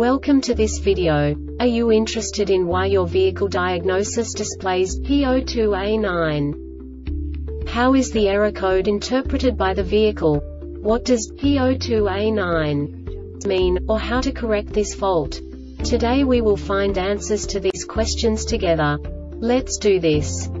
Welcome to this video. Are you interested in why your vehicle diagnosis displays P02A9? How is the error code interpreted by the vehicle? What does P02A9 mean, or how to correct this fault? Today we will find answers to these questions together. Let's do this.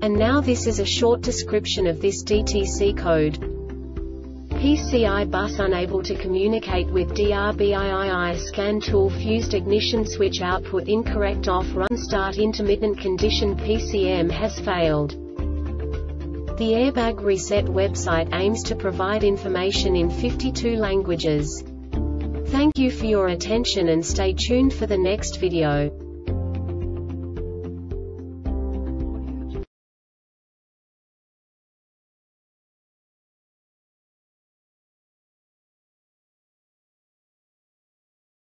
And now this is a short description of this DTC code. PCI bus unable to communicate with DRBIII scan tool fused ignition switch output incorrect off run start intermittent condition PCM has failed. The Airbag Reset website aims to provide information in 52 languages. Thank you for your attention and stay tuned for the next video.